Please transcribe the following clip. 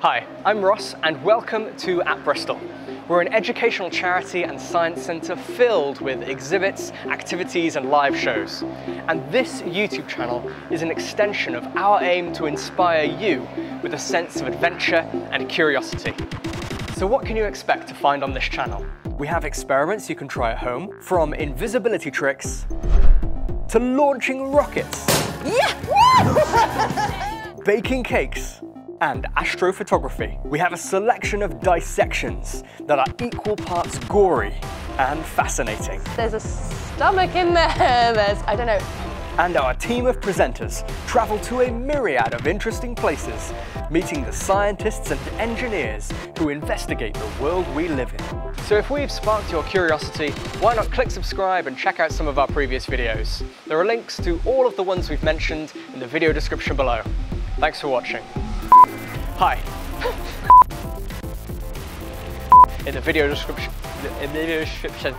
Hi, I'm Ross and welcome to At Bristol. We're an educational charity and science centre filled with exhibits, activities and live shows. And this YouTube channel is an extension of our aim to inspire you with a sense of adventure and curiosity. So what can you expect to find on this channel? We have experiments you can try at home, from invisibility tricks to launching rockets. Yeah! baking cakes, and astrophotography. We have a selection of dissections that are equal parts gory and fascinating. There's a stomach in there. There's, I don't know. And our team of presenters travel to a myriad of interesting places, meeting the scientists and engineers who investigate the world we live in. So if we've sparked your curiosity, why not click subscribe and check out some of our previous videos. There are links to all of the ones we've mentioned in the video description below. Thanks for watching. Hi. In the video description, in the video description.